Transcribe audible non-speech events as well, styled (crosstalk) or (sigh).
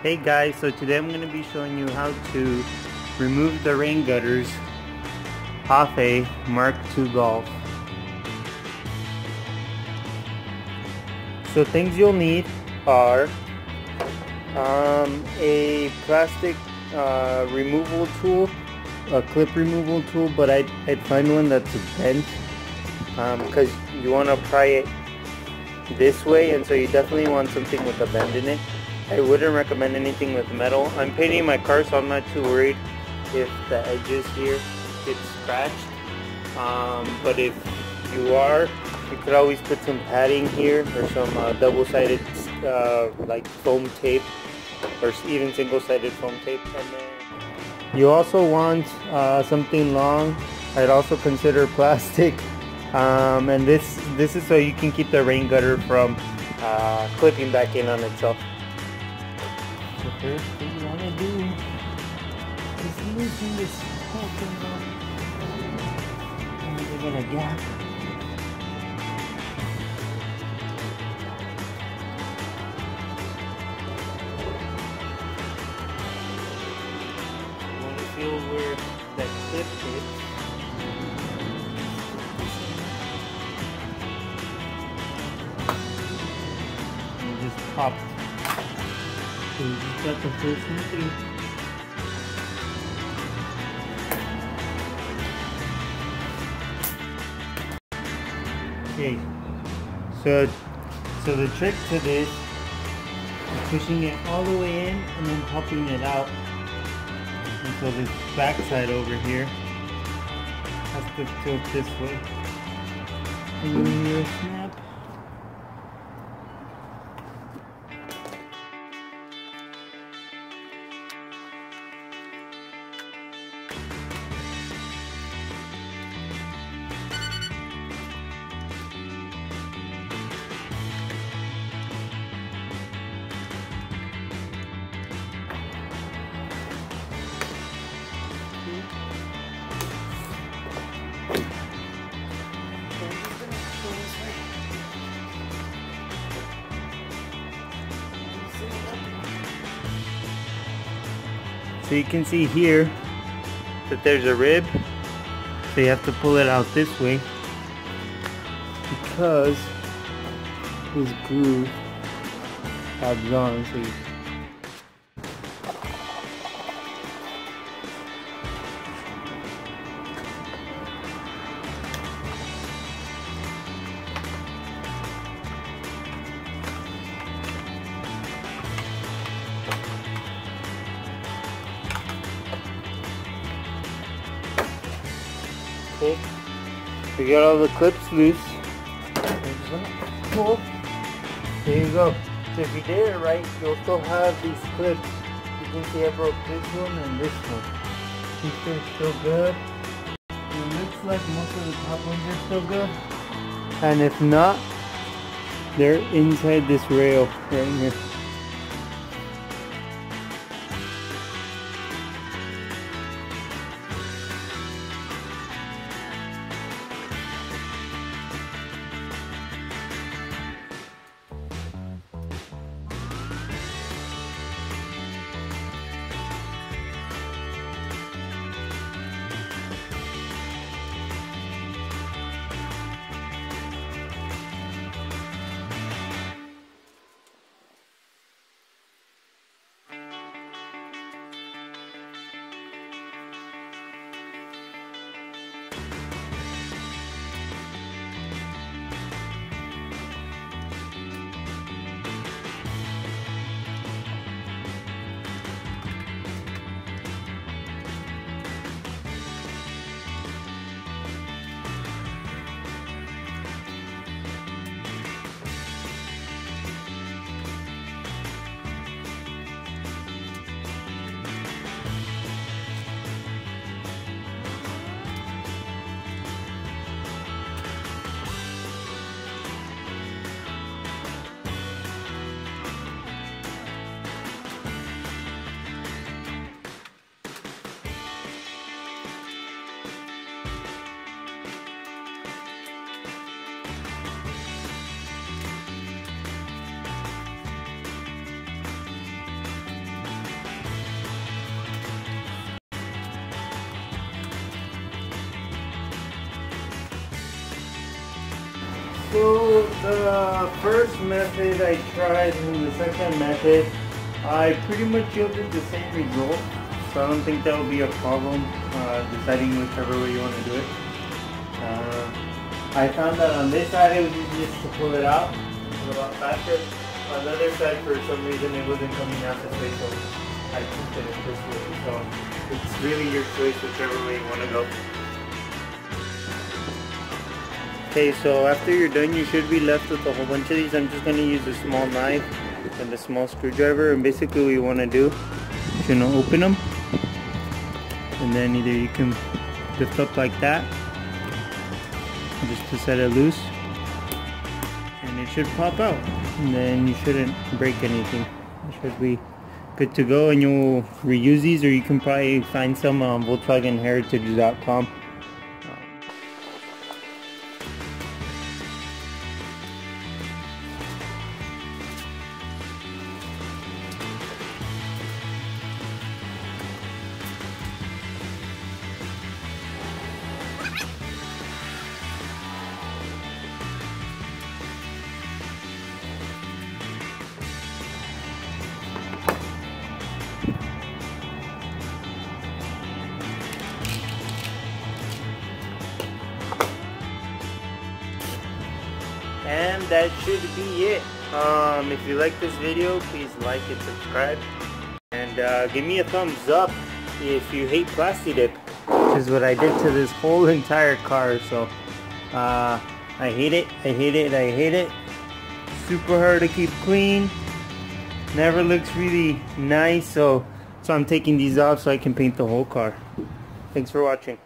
Hey guys, so today I'm going to be showing you how to remove the rain gutters off a Mark II Golf. So things you'll need are um, a plastic uh, removal tool, a clip removal tool, but I'd, I'd find one that's bent because um, you want to pry it this way and so you definitely want something with a bend in it. I wouldn't recommend anything with metal. I'm painting my car so I'm not too worried if the edges here get scratched. Um, but if you are, you could always put some padding here or some uh, double-sided uh, like foam tape or even single-sided foam tape. You also want uh, something long. I'd also consider (laughs) plastic. Um, and this this is so you can keep the rain gutter from uh, clipping back in on itself. So first thing you want to do is loosen this whole thing up and give it a gap. You want to feel where that clip hits. Just pop Okay, so so the trick to this is pushing it all the way in and then popping it out. And so this back side over here has to tilt this way. And you snap. So you can see here that there's a rib. So you have to pull it out this way because this groove adds on. So you We got all the clips loose. Pull. There you go. So if you did it right, you'll still have these clips. You can see I broke this one and this one. These are still good. It looks like most of the top ones are still good. And if not, they're inside this rail right here. The first method I tried and the second method, I pretty much yielded the same result. So I don't think that will be a problem uh, deciding whichever way you want to do it. Uh, I found that on this side it was easiest to pull it out It was a lot faster. On the other side for some reason it wasn't coming out this way so I put it this way. So it's really your choice whichever way you want to go. Okay, so after you're done, you should be left with a whole bunch of these. I'm just going to use a small knife and a small screwdriver. And basically what you want to do is you know, open them. And then either you can lift up like that, just to set it loose. And it should pop out. And then you shouldn't break anything. It should be good to go. And you'll reuse these or you can probably find some um, on VolkswagenHeritage.com. and that should be it. Um, if you like this video please like and subscribe. And uh, give me a thumbs up if you hate Plasti Dip which is what I did to this whole entire car so uh, I hate it I hate it I hate it. Super hard to keep clean. Never looks really nice so so I'm taking these off so I can paint the whole car. Thanks for watching